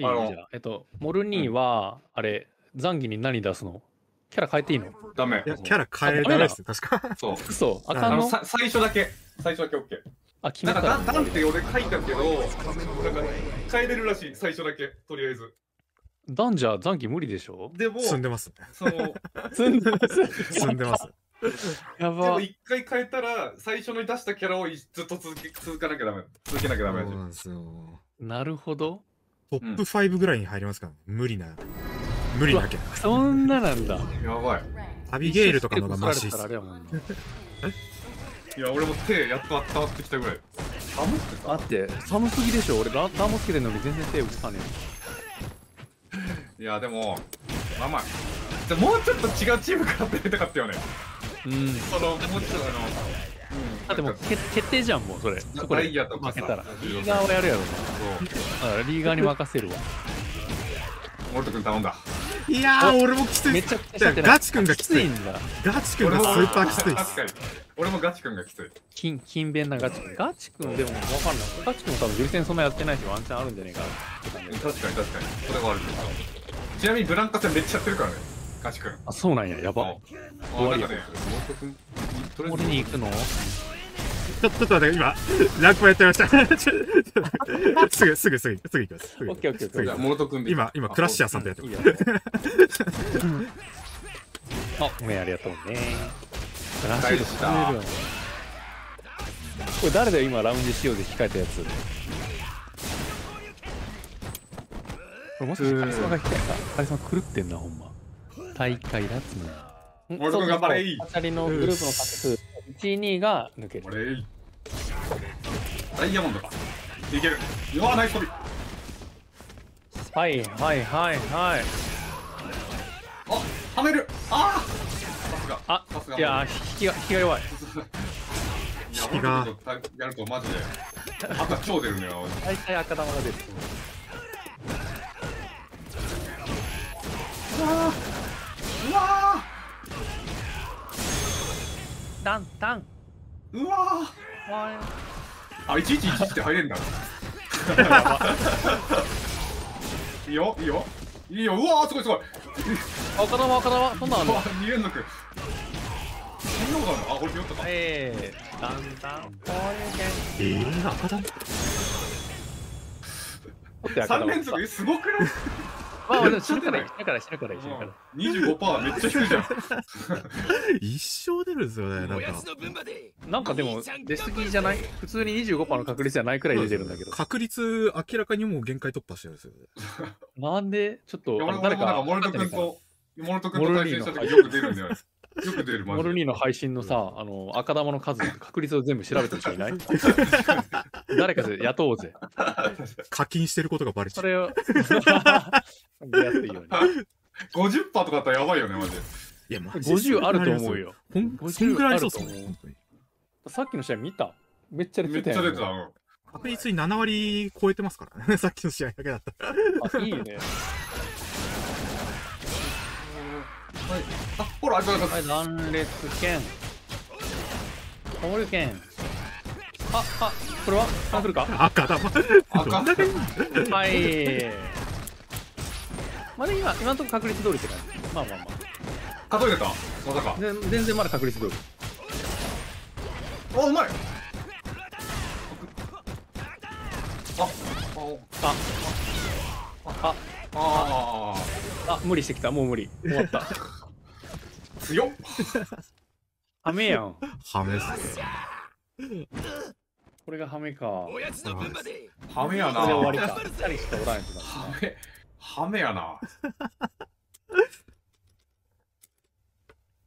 いいあのじゃあ。えっと、モルニーは、あれ、残儀に何出すの？キャラ変えていいの？ダメいや、キャラ変えられですよ、確か。そう 嘘ああのかんの？さ最初だけ最初だけ OK あ、決なんかめたらダンダンって俺書いたけどなんか変えれるらしい最初だけとりあえずダンじゃ残儀無理でしょ？でも積んでます。その積んでます。積んでます。やばでも。一回変えたら最初に出したキャラをずっと続け続かなきゃダメ続けなきゃダメだしそうなんですよ。なるほど。トップ5ぐらいに入りますからね。無理な。無理なきゃ。そんななんだ。やばい。アビゲイルとかのがマシっす。いや俺も手やっと温まってきたぐらい。寒ってさ。待って、寒すぎでしょ。俺ラ、ラーモつけてんのに全然手動かねいやでもまあまあじゃあもうちょっと違うチームから出たかったよねえ。うん。そのもうちょっとあのだってもう決決定じゃん、もうそれ。そこで負けたら。リーガーはやるやろな。そうだからリーガーに任せるわ。モルト君頼んだいやー、俺もきついめ。ちゃくちゃガチ君がききつい。ついんだ。ガチ君がスーパーきつい。確かに俺もガチ君がきつい勤勤勉なガチ君。ガチ君でもわかんない。ガチ君多分実戦そんなやってないし、ワンチャンあるんじゃねえか確かに確かにそれはあるちなみにブランカ戦めっちゃやってるからねガチ君あ、そうなんや。やば。終わりやねモルト君とりあえず俺に行くの？ちょっと待って、今、ランクもやってました。ちょちょすぐ、すぐ、すぐ、すぐ行きます。すぐオッケーオッケーオッケーじゃあモルト君で今、今、クラッシャーさんとやってます。よ。あ、ごめん、ありがとうね。ラシード進めるよね。これ誰だよ、今、ラウンジ仕様で控えたやつ。これもしかしてカリスマが控えた。カリスマ狂ってんな、ほんま。大会だっつうの。俺と頑張れ。当たりのグループの勝ち数、1位、2位が抜ける。俺ダイヤモンドか。いける。うわナイス飛び。はいはいはいはい。あはめる。あー。さすが。あさす、が。いやー、引きが、引きが弱い。いや引きが。やるとマジで。赤超出るのよ。大体赤玉が出る。うわダン、ダン。ー。うわあいちいちいちいちって入れんだいいよいいよ。いいよ。うわーすごいすごい。ー赤玉、赤玉、そんなんあんの？うわ2連続そんなことあるのあこれ拾ったか。えー、ダンダン、こういうえー、赤だ。ゲ3連続？すごくない？まあ、まあ、死ぬから死ぬから死ぬから死ぬから。いい。25%めっちゃ低いじゃん。一生出るんですよね、なんか。なんかでも、出過ぎじゃない？普通に25%の確率じゃないくらい出てるんだけど。確率、明らかにもう限界突破してるんですよね。なんで、ちょっと、誰か、なんかモルト君とモルト君と対戦した時よく出るんだよよく出るモルニーの配信のさ、あの、赤玉の数、確率を全部調べてる人いない？誰かで雇おうぜ。課金してることがバレちゃ。そうれを、やっていいように。50%とかだったらやばいよねマジでいや、マ50あると思う。よ。ほん、そんぐらいそうっすあると思う本当にさっきの試合見た？めっちゃ出てたよ、めっちゃ出てたうん確率に7割超えてますからね。さっきの試合だけだったら。あ、いいね。はいあほらあいつあいつはい、断裂剣。守る剣。あ、あ、これは？あ、来るか？赤玉。赤 はい。まだ今、今のところ確率通りって感じ。まあまあま数えてた？まさか全然まだ確率通り。あうまいああ、あ、あああ、無理してきた。もう無理。終わった。強っ ハメやん。ハメっすね。これがハメか。こハメやな終わりか。二人しかおらんやつだハメハメやな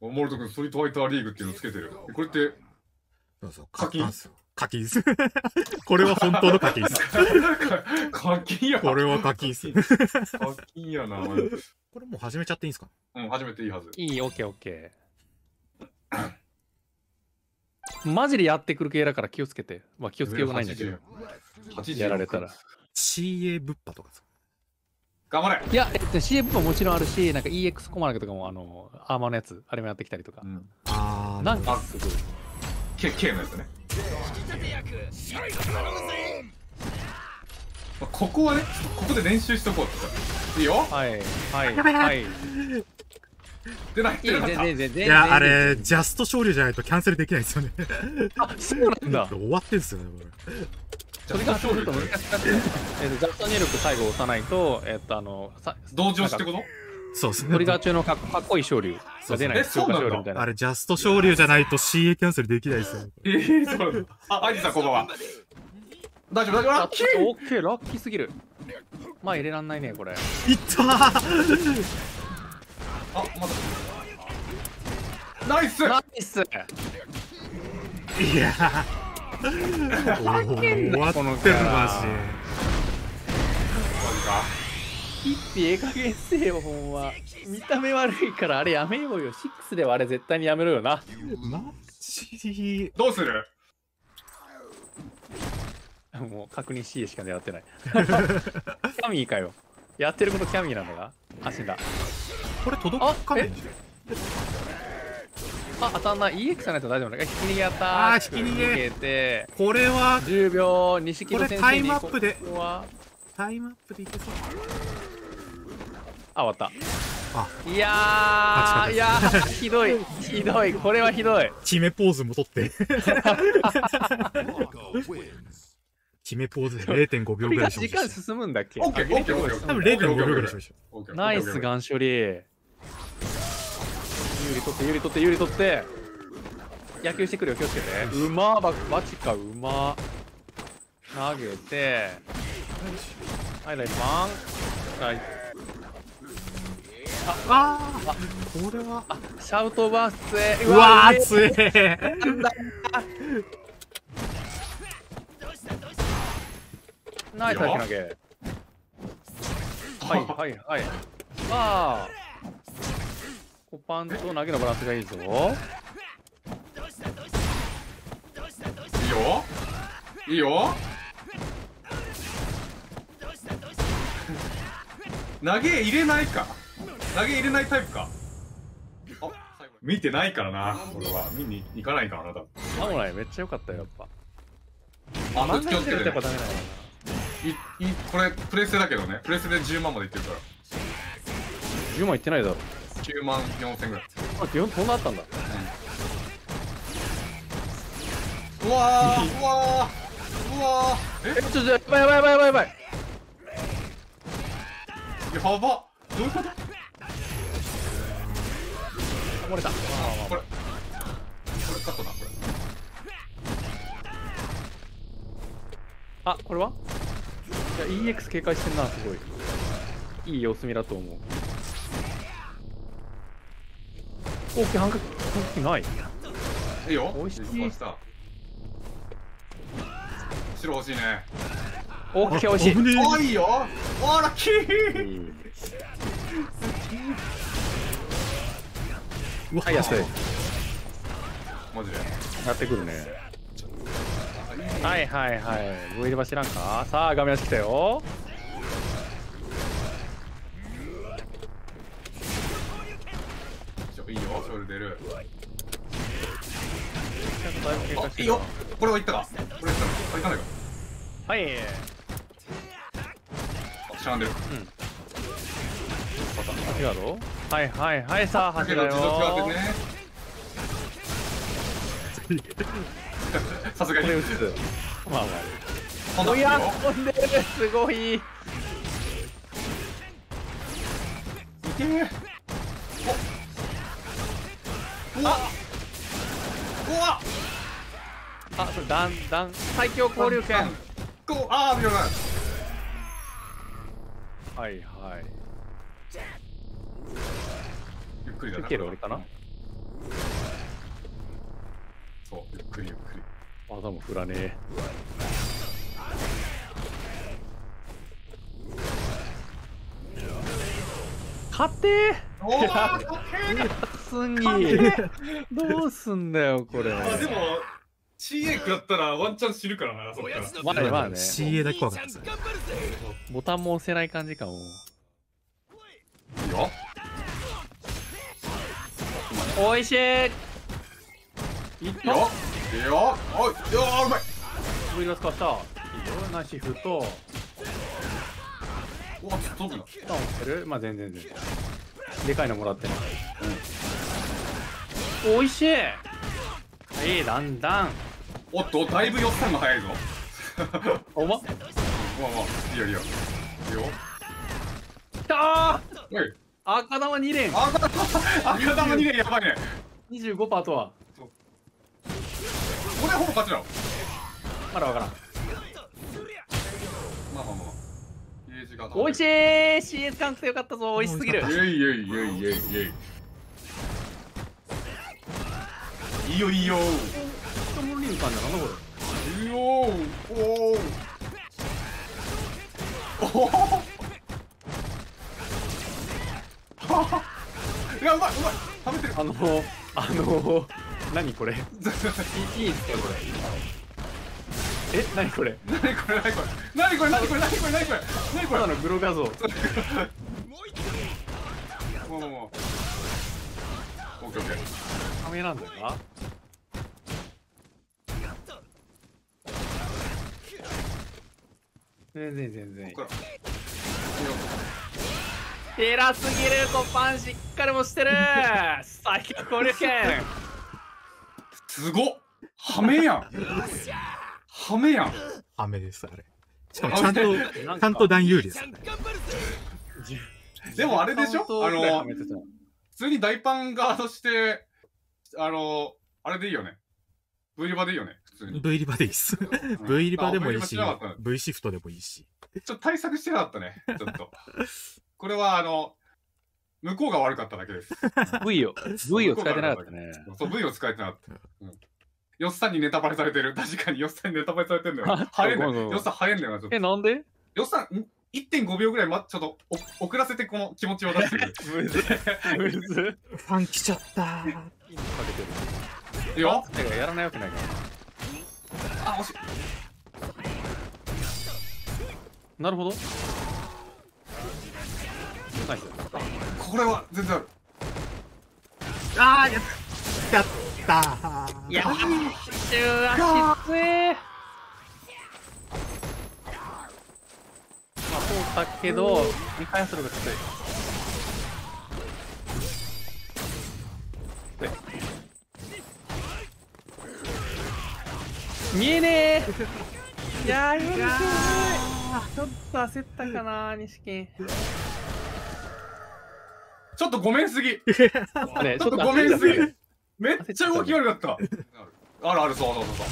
おモルト君ストリートファイターリーグっていうのつけてるこれってそうそう。課金？課金っす。これは本当の課金っす。課金やこれは課金っす。課金やなこれもう始めちゃっていいんすかうん初めていいはずいい、オッケーオッケー。マジでやってくる系だから気をつけて。まあ気をつけようがないんだけど。80やられたら。?CA 物販とか頑張れいや、えっと、CM ももちろんあるし、なんか EX コマークとかも、あの、アーマーのやつ、あれもやってきたりとか。うんあー、なんかすごい。K, K のやつねまあここはね、ここで練習しとこうって。いいよはいはいはい出ないいい全出なかった。然全然いや、あれ、ジャスト勝利じゃないとキャンセルできないんですよね。あそうなんだ終わってんすよね、これ。それがちょっと難しかったえっとジャスト入力最後押さないとえっとあのさ同情してこと？そうですね。トリガー中のかっかっこいい勝利が出ないそうそうなんだ強化勝利みたいなあれ、ジャスト勝利じゃないと CA キャンセルできないですよ。ええそうなんだ。あ、アイジさんこんばんは？大丈夫大丈夫あラッキーオッケーラッキーすぎるまあ入れらんないねこれいったーあ、まだ。ナイス。ナイス。いや。ー。終わってる、マジ。ヒッピーええ加減せえよほんま。見た目悪いからあれやめようよ。6ではあれ絶対にやめろよな。マジ？どうする？もう確認 C しか狙ってない。キャミーかよ。やってることキャミーなんだが。あ死んだこれ届かないんでしょあ当たんない。EX じゃないと大丈夫なのか？引き逃げやったー。あー引き逃げ。逃げて。これは10秒。錦戸先生にこれタイムアップで。ここは？タイムアップでいけそう。あ終わっあ。たいやいやーひどい。ひどい。これはひどい。決めポーズも取って。決めポーズで0.5秒ぐらいしま時間した進むんだっけ？オッケーオッケーオッケー。多分0.5秒ぐらいしましオッケーナイスガン処理有利取って有利取って有利取って。野球してくるよ気をつけて。うまーババチかうま投げて。はいライフマン。はい。ああこれはシャウトバースへ。うわー上強えナイス先投げ。はいはいはい。ああこうパンと投げのバランスがいいぞいいよ。いいよ。投げ入れないか。投げ入れないタイプか。あ見てないからな。俺は見に行かないからな多分。あもないめっちゃ良かったよやっぱ。あこっ漫ち気をつけてね。画見てるとやっぱダメいいこれプレステだけどね。プレステで10万までいってるから。な10万いってないだろ9万4000ぐらいあ4そんなあったんだ。うわーうわー うわー。え？ちょちょやばいやばいやばいやばいやばい。えやばどういうこと？あ漏れた。これこれカットだ。これあこれは？いや EX 警戒してんなすごい。いい様子見だと思うオッケー半角半角ない？いいよ。美味しい。白欲しいね。オッケー美味しい。危ねえ。あいいよ。あラッキー。うわ。はい安い。マジで？やってくるね。はいはいはい。上入れ歯知らんか？さあ画面足来たよちょいいよそれ出るだいぶ警戒して。るあいいよこれはいったか。これいったかあいか。ないかはい。あしゃがんでる。違うぞはいはいはいさあだ走だよけど自動違ってね。さすがに。これ打つ。まあまあ。んでる。すごい。いけーおうわ。うわあそれだんだん最強交流権こうああない。はいはい。ゆっくりだける？俺かな？そうゆっくりゆっくり。技も振らねえ勝ておおーすんぎどうすんだよこれ。あでも CA 食らったらワンチャン死ぬからなそっから。まあねまあね。CA だけ怖かったボタンも押せない感じかも。よおいしい。いっよ。いいよ。おうまい。ブリが使ったいいシフトおちょっと飛ぶな。スタンしてる？まあ全然全然。でかいのもらって。ないおいしい。はいだんだん。おっとだいぶよっさんが早いぞ。おま？まあまあいいよいいよ。いいよ。きたー！おい。赤玉2連。赤玉赤玉2連やばいね。25パーとは。これほぼ勝ちだ。ろまだわからんジがおいしい。CS 感覚よかったぞ。おいしすぎる。イェイイェイイェイイェイイェイ。いいよいいよ。人もリンカンだなんだこ いいよおおおおいやうまいうまい。食べてる。れあのあの何これ？いいいいですかこれえ何これ？何これ？何これ？何これ？何これ？何これ？何これ？何これ？ただのグロ画像もうもうもうオッケーオッケーダメなんだよな全然全然こっから偉すぎるコパンしっかりもしてる最強攻略権すごっハメやんハメやんハメです、あれ。しかもちゃんと、ちかゃんと男有利ですよね。でもあれでしょ？あの普普通に大パンガードしてあのあれでいいよね？V リバでいいよね？普通に V リバでいいっす。うん V リバでもいいし V シフトでもいいし。ちょっと対策してなかったねちょっとこれはあの向こうが悪かっただけです。V を V を使えてなかったねそう、V を使えてなかった。うん。よっさんにネタバレされてる。確かによっさんにネタバレされてるんだよあ。早いんだよ。よっさん早いんだよな、ちょっと。えなんで？よっさん、ん？1.5秒ぐらい、ま、ちょっとお遅らせてこの気持ちを出して くる。むずむずファン来ちゃったかけてるいいよ。てかやらないわけないからあ、惜しい。なるほどナイスこれは全然ある。あーややったーいや週足きついまあ通ったけど見返すのがきつい。で。見えねえ。いやー今のちょっと焦ったかな錦。ちょっとごめんすぎ。ねちょっとごめんすぎ。めっちゃ動き悪かった。あるある、そうそうそうそう。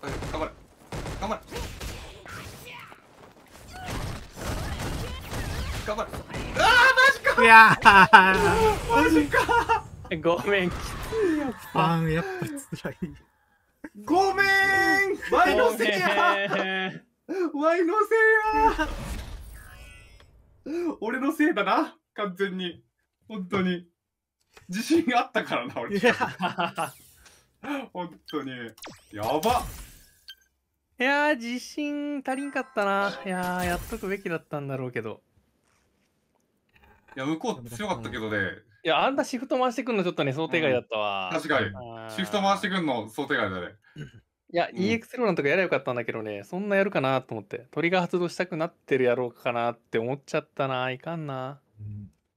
はい頑張れ。頑張れ。頑張れ。あいやーあ、マジか。ごめんファンやっぱ辛い。ワイのせいや。ワイのせいや。俺のせいだな。完全に。本当に。自信あったからな俺。いや。本当に。やば。いやー自信足りんかったな。いやーやっとくべきだったんだろうけど。いや向こう強かったけどね。いやあんなシフト回してくんのちょっとね想定外だったわ、確かに。シフト回してくんの想定外だねいや、ん。EX ローランとかやればよかったんだけどねそんなやるかなと思って。トリガー発動したくなってるやろうかなって思っちゃったないかんな